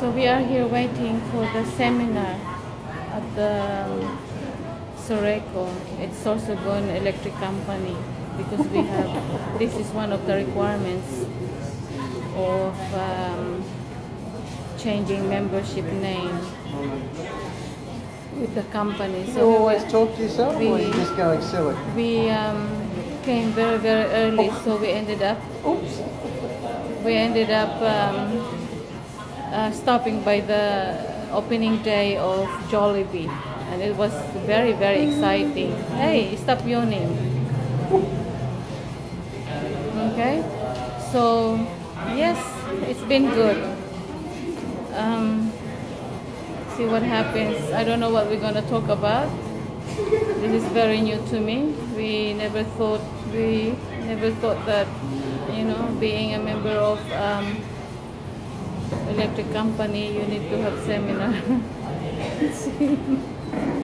So we are here waiting for the seminar at the um, Soreco. It's Sorsogon Electric Company because we have this is one of the requirements of um, changing membership name with the company. You So we always were- talk to yourself, or are you we- just going silly? we um, came very very early, so we ended up Oops. we ended up um, stopping by the opening day of Jollibee, and it was very very exciting. Hey, stop yawning. Okay, so yes, it's been good. Um, see what happens. I don't know what we're gonna talk about. This is very new to me. We never thought we never thought that you know being a member of um, electric company you need to have seminar.